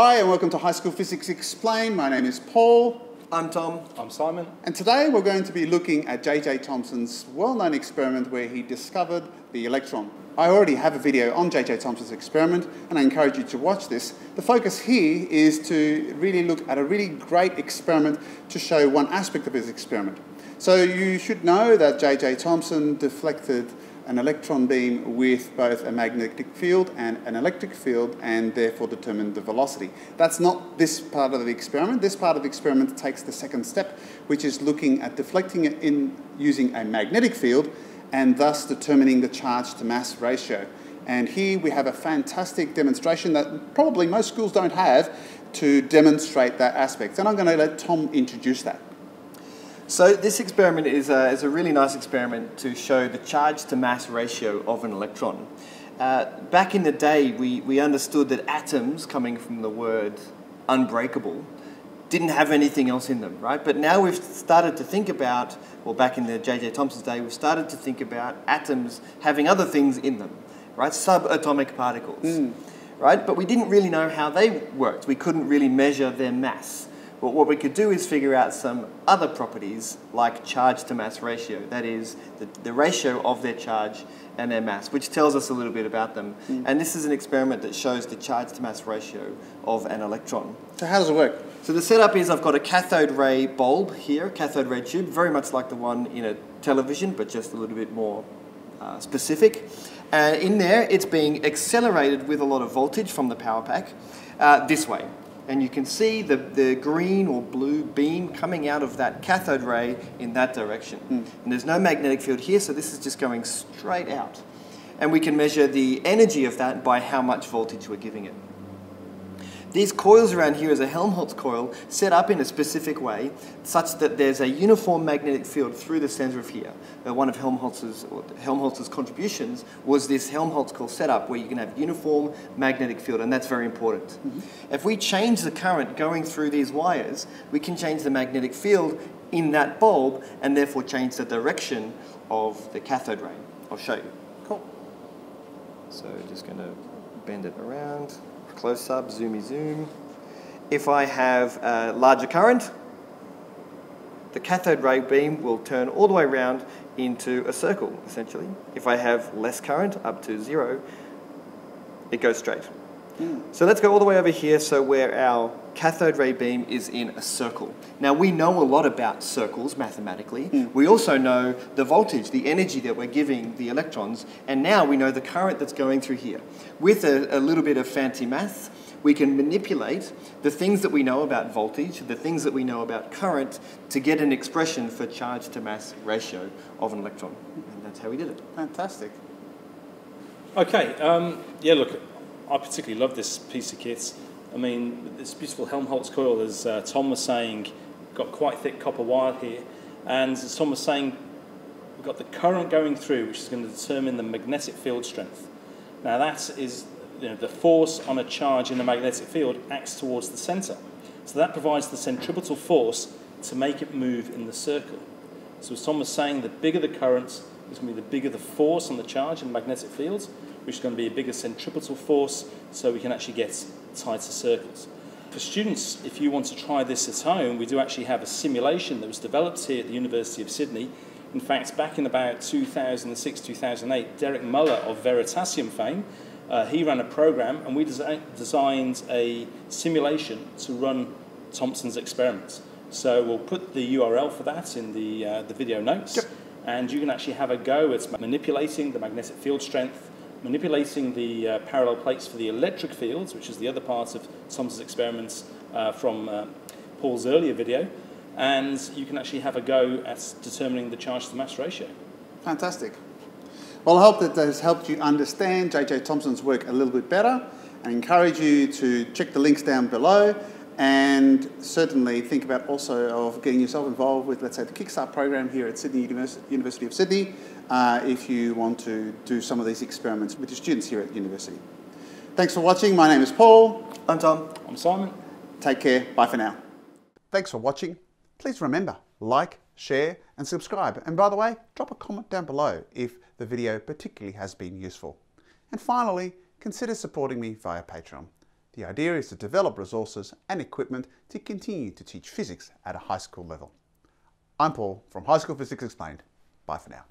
Hi, and welcome to High School Physics Explained. My name is Paul. I'm Tom. I'm Simon. And today we're going to be looking at J.J. Thomson's well-known experiment where he discovered the electron. I already have a video on J.J. Thomson's experiment and I encourage you to watch this. The focus here is to really look at a really great experiment to show one aspect of his experiment. So you should know that J.J. Thomson deflected an electron beam with both a magnetic field and an electric field and therefore determine the velocity. That's not this part of the experiment. This part of the experiment takes the second step, which is looking at deflecting it in using a magnetic field and thus determining the charge to mass ratio. And here we have a fantastic demonstration that probably most schools don't have to demonstrate that aspect. And I'm going to let Tom introduce that. So this experiment is a, is a really nice experiment to show the charge to mass ratio of an electron. Uh, back in the day, we, we understood that atoms, coming from the word unbreakable, didn't have anything else in them, right? But now we've started to think about, well, back in the J.J. Thomson's day, we've started to think about atoms having other things in them, right? Subatomic particles, mm. right? But we didn't really know how they worked. We couldn't really measure their mass. But what we could do is figure out some other properties like charge to mass ratio, that is, the, the ratio of their charge and their mass, which tells us a little bit about them. Mm. And this is an experiment that shows the charge to mass ratio of an electron. So, how does it work? So, the setup is I've got a cathode ray bulb here, a cathode ray tube, very much like the one in a television, but just a little bit more uh, specific. And uh, in there, it's being accelerated with a lot of voltage from the power pack uh, this way and you can see the, the green or blue beam coming out of that cathode ray in that direction. Mm. And there's no magnetic field here, so this is just going straight out. And we can measure the energy of that by how much voltage we're giving it. These coils around here is a Helmholtz coil set up in a specific way such that there's a uniform magnetic field through the center of here. Uh, one of Helmholtz's, Helmholtz's contributions was this Helmholtz coil setup where you can have uniform magnetic field and that's very important. Mm -hmm. If we change the current going through these wires, we can change the magnetic field in that bulb and therefore change the direction of the cathode ray. I'll show you. Cool. So just going to bend it around close up, zoomy zoom. If I have a larger current, the cathode ray beam will turn all the way around into a circle, essentially. If I have less current, up to zero, it goes straight. Mm. So let's go all the way over here, so where our cathode ray beam is in a circle. Now we know a lot about circles mathematically. Mm. We also know the voltage, the energy that we're giving the electrons, and now we know the current that's going through here. With a, a little bit of fancy math, we can manipulate the things that we know about voltage, the things that we know about current, to get an expression for charge to mass ratio of an electron. And that's how we did it. Fantastic. Okay, um, yeah, look, I particularly love this piece of kit. I mean, this beautiful Helmholtz coil, as uh, Tom was saying, got quite thick copper wire here. And as Tom was saying, we've got the current going through, which is going to determine the magnetic field strength. Now that is, you know, the force on a charge in the magnetic field acts towards the center. So that provides the centripetal force to make it move in the circle. So as Tom was saying, the bigger the current, it's going to be the bigger the force on the charge in the magnetic fields, which is going to be a bigger centripetal force, so we can actually get tighter circles. For students, if you want to try this at home, we do actually have a simulation that was developed here at the University of Sydney. In fact, back in about 2006, 2008, Derek Muller of Veritasium fame, uh, he ran a program and we desi designed a simulation to run Thomson's experiments. So we'll put the URL for that in the, uh, the video notes. Yep. And you can actually have a go at manipulating the magnetic field strength manipulating the uh, parallel plates for the electric fields, which is the other part of Thomson's experiments uh, from uh, Paul's earlier video, and you can actually have a go at determining the charge to mass ratio. Fantastic. Well, I hope that has helped you understand J.J. Thomson's work a little bit better and encourage you to check the links down below and certainly think about also of getting yourself involved with, let's say, the Kickstart program here at Sydney University of Sydney uh, if you want to do some of these experiments with your students here at the university. Thanks for watching. My name is Paul. I'm Tom. I'm Simon. Take care. Bye for now. Thanks for watching. Please remember, like, share and subscribe. And by the way, drop a comment down below if the video particularly has been useful. And finally, consider supporting me via Patreon. The idea is to develop resources and equipment to continue to teach physics at a high school level. I'm Paul from High School Physics Explained. Bye for now.